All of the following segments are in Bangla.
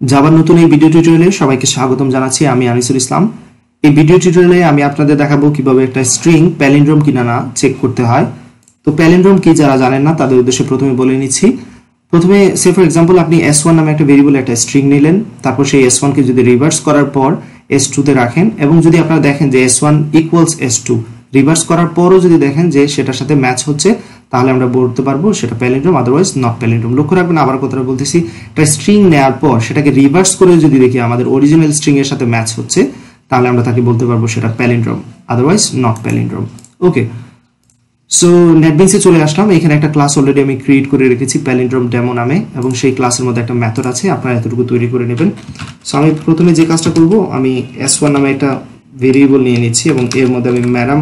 যাবার নতুন এই ভিডিও টিউটোরিয়ালে সবাইকে স্বাগতম জানাচ্ছি, আমি আনিসুল ইসলাম। এই ভিডিও টিউটোরিয়ালে আমি আপনাদের দেখাবো কীভাবে একটা স্ট্রিং প্যালিন্ড্রোম কিনা না চেক করতে হয়। তো প্যালিন্ড্রোম কি যারা জানেন না, তাদের উদ্দেশ্যে প্রথমে বলে নিচ্ছি। প্রথমে সে ফর এক্সাম্পল আপনি এস ওয়ান নামে একটা ভেরিয়েবল একটা স্ট্রিং নিলেন, তারপর সেই এস ওয়ানকে যদি রিভার্স করার পর এস টুতে রাখেন, এবং যদি আপনারা দেখেন যে S one equals S two reverse করার পরও যদি দেখেন যে সেটার সাথে ম্যাচ হচ্ছে তাহলে আমরা বলতে পারব সেটা প্যালিন্ড্রোম আদারওয়াইজ নট প্যালিন্ড্রোম লক্ষ্য রাখবেন আবার কথাটা বলতেছি, একটা স্ট্রিং নেওয়ার পর সেটাকে রিভার্স করে যদি দেখি আমাদের অরিজিনাল স্ট্রিং এর সাথে ম্যাচ হচ্ছে, তাহলে আমরা তাকে বলতে পারব সেটা palindrome otherwise not palindrome okay so নেটবিন্সে চলে আসলাম। এখানে একটা ক্লাস অলরেডি আমি ক্রিয়েট করে রেখেছি প্যালিন্ড্রোম ডেমো নামে, এবং সেই ক্লাসের মধ্যে একটা মেথড আছে, আপনারা এতটুকু তৈরি করে নেবেন। সো আমি প্রথমে যে কাজটা করব, আমি এস ওয়ান নামে একটা ভেরিয়েবল নিয়ে নিচ্ছি, এবং এর মধ্যে আমি ম্যাডাম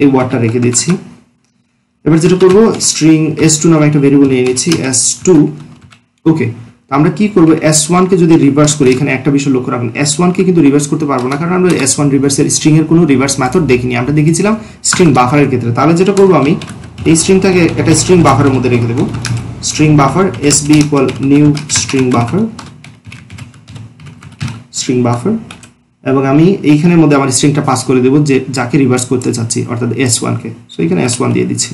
এই ওয়ার্ডটা রেখে দিচ্ছি। এবার যেটা করব স্ট্রিং এস টু নামে একটা ভেরিয়েবল নিয়ে নিচ্ছি এস টু ওকে আমরা কি করব এস ওয়ানকে যদি রিভার্স করি, এখানে একটা বিষয় লক্ষ্য রাখুন এস ওয়ানকে কিন্তু রিভার্স করতে পারব না, কারণ আমরা এস ওয়ান রিভার্সের স্ট্রিং এর কোনো রিভার্স মেথড দেখিনি। আমরা দেখেছিলাম স্ট্রিং বাফারের ক্ষেত্রে। তাহলে যেটা করব আমি, এই স্ট্রিংটাকে একটা স্ট্রিং বাফারের মধ্যে রেখে দেবো। String buffer S B equal new string buffer string buffer এবং আমি এইখানের মধ্যে আমার স্ট্রিংটা পাস করে দেবো, যে যাকে রিভার্স করতে চাচ্ছি, অর্থাৎ এস ওয়ানকে সো এখানে এস ওয়ান দিয়ে দিচ্ছি।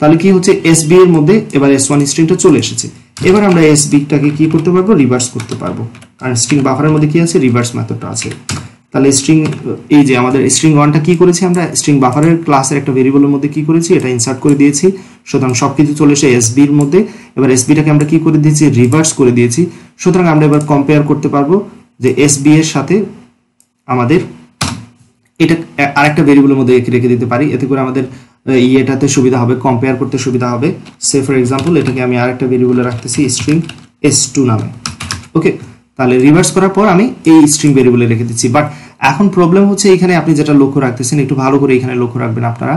তাহলে কি হচ্ছে? এস বি এর মধ্যে এবার এস ওয়ান স্ট্রিংটা চলে এসেছে। এবার আমরা এস বিটাকে কি করতে পারব? রিভার্স করতে পারব। কারণ স্ট্রিং বাফারের মধ্যে কি আছে? রিভার্স মেথডটা আছে। তাহলে স্ট্রিং এই যে আমাদের স্ট্রিং ওয়ানটা কি করেছি আমরা? স্ট্রিং বাফারের ক্লাসের একটা ভেরিয়েবলের মধ্যে কি করেছি? এটা ইনসার্ট করে দিয়েছি। সুতরাং সব কিছু চলে এসে এস বির মধ্যে। এবার এস বিটাকে আমরা কি করে দিয়েছি? রিভার্স করে দিয়েছি। সুতরাং আমরা এবার কম্পেয়ার করতে পারব যে এস বি এর সাথে আমাদের এটা আরেকটা ভেরিয়েবলের মধ্যে রেখে দিতে পারি। এতে করে আমাদের ইয়েটাতে সুবিধা হবে কম্পেয়ার করতে সুবিধা হবে। সে ফর এক্সাম্পল এটাকে আমি আরেকটা ভেরিয়েবলে রাখতেছি স্ট্রিং এস টু নামে। ওকে তাহলে রিভার্স করার পর আমি এই স্ট্রিং ভেরিয়েবলে রেখে দিচ্ছি। বাট এখন প্রবলেম হচ্ছে এখানে আপনি যেটা লক্ষ্য রাখতেছেন, একটু ভালো করে এখানে লক্ষ্য রাখবেন আপনারা,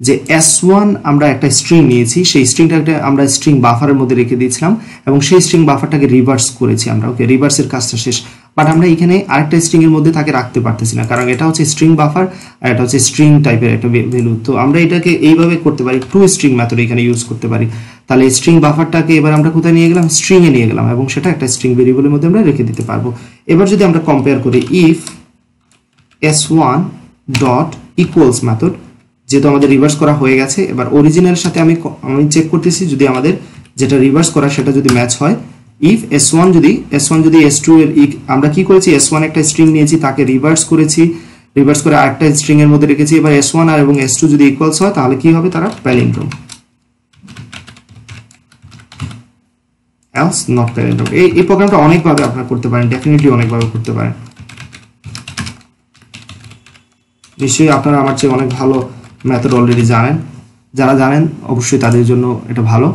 যে এস ওয়ান আমরা একটা স্ট্রিং নিয়েছি, সেই স্ট্রিংটাকে আমরা স্ট্রিং বাফারের মধ্যে রেখে দিয়েছিলাম, এবং সেই স্ট্রিং বাফারটাকে রিভার্স করেছি আমরা। ওকে রিভার্সের কাজটা শেষ। বাট আমরা এখানে আরেকটা স্ট্রিং এর মধ্যে তাকে রাখতে পারতেছি না। কারণ এটা হচ্ছে স্ট্রিং বাফার আর এটা হচ্ছে স্ট্রিং টাইপের একটা ভ্যালু তো আমরা এটাকে এইভাবে করতে পারি টু স্ট্রিং মেথড এখানে ইউজ করতে পারি। তাহলে স্ট্রিং বাফারটাকে এবার আমরা কোথায় নিয়ে গেলাম? স্ট্রিং এ নিয়ে গেলাম এবং সেটা একটা স্ট্রিং ভেরিয়েবলের মধ্যে আমরা রেখে দিতে পারব। এবার যদি আমরা কম্পেয়ার করি if S one dot equals method যেহেতু আমাদের রিভার্স করা হয়ে গেছে, এবার অরিজিনালের সাথে আমি আমি চেক করতেছি, যদি আমাদের যেটা রিভার্স করা সেটা যদি ম্যাচ হয় ইফ এস ওয়ান যদি এস ওয়ান যদি এস টু এর আমরা কি করেছি? এস ওয়ান একটা স্ট্রিং নিয়েছি, তাকে রিভার্স করেছি। রিভার্স করে আরেকটা স্ট্রিং এর মধ্যে রেখেছি। এবার এস ওয়ান আর এবং এস টু যদি ইকুয়ালস হয়, তাহলে কি হবে? তারা প্যালিন্ড্রোম এলস নট প্যালিন্ড্রোম এই এই প্রোগ্রামটা অনেকভাবে আপনারা করতে পারেন। ডেফিনেটলি অনেকভাবে করতে পারেন। নিশ্চয়ই আপনারা আমার চেয়ে অনেক ভালো মেথড অলরেডি জানেন। যারা জানেন, অবশ্যই তাদের জন্য এটা ভালো।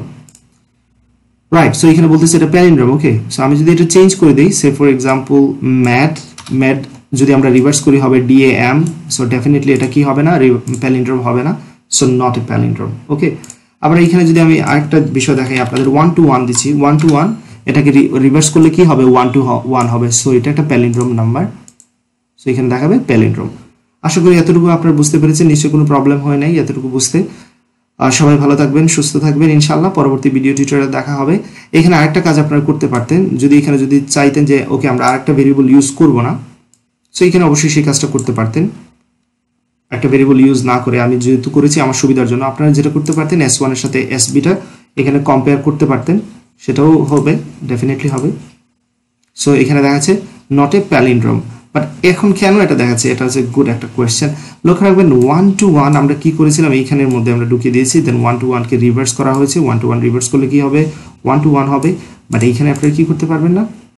রাইট সো এখানে বলতেছে এটা প্যালিন্ড্রোম ওকে সো আমি যদি এটা চেঞ্জ করে দিই say for example mat mat যদি আমরা রিভার্স করি হবে ডিএ এম সো ডেফিনেটলি এটা কি হবে না? প্যালিন্ড্রোম হবে না so not a palindrome okay আবার এখানে যদি আমি আরেকটা বিষয় দেখাই আপনাদের ওয়ান টু ওয়ান দিচ্ছি ওয়ান টু ওয়ান এটাকে রিভার্স করলে কি হবে? ওয়ান টু ওয়ান হবে সো এটা একটা প্যালিন্ড্রোম নাম্বার সো এখানে দেখাবে প্যালিন্ড্রোম আশা করি এতটুকু আপনারা বুঝতে পেরেছেন নিশ্চয়ই কোনো প্রবলেম হয় নাই এতটুকু বুঝতে। আর সবাই ভালো থাকবেন, সুস্থ থাকবেন ইনশাল্লাহ পরবর্তী ভিডিও টিউটোরিয়ালে দেখা হবে। এখানে আরেকটা কাজ আপনারা করতে পারতেন। যদি এখানে যদি চাইতেন যে ওকে আমরা আরেকটা ভেরিয়েবল ইউজ করব না সো এখানে অবশ্যই সেই কাজটা করতে পারতেন। একটা ভেরিয়েবল ইউজ না করে আমি যেহেতু করেছি আমার সুবিধার জন্য, আপনারা যেটা করতে পারতেন এস ওয়ানের সাথে এস বিটা এখানে কম্পেয়ার করতে পারতেন। সেটাও হবে ডেফিনেটলি হবে। সো এখানে দেখা যাচ্ছে নট এ প্যালিন্ড্রোম বাট এখন কেন এটা দেখাচ্ছে? এটা হচ্ছে গুড একটা কোয়েশ্চেন লক্ষ্য রাখবেন ওয়ান টু ওয়ান আমরা কি করেছিলাম? এইখানের মধ্যে আমরা ঢুকিয়ে দিয়েছি। দেন ওয়ান টু ওয়ানকে রিভার্স করা হয়েছে। ওয়ান টু ওয়ান রিভার্স করলে কি হবে? ওয়ান টু ওয়ান হবে। বাট এইখানে আপনারা কি করতে পারবেন না?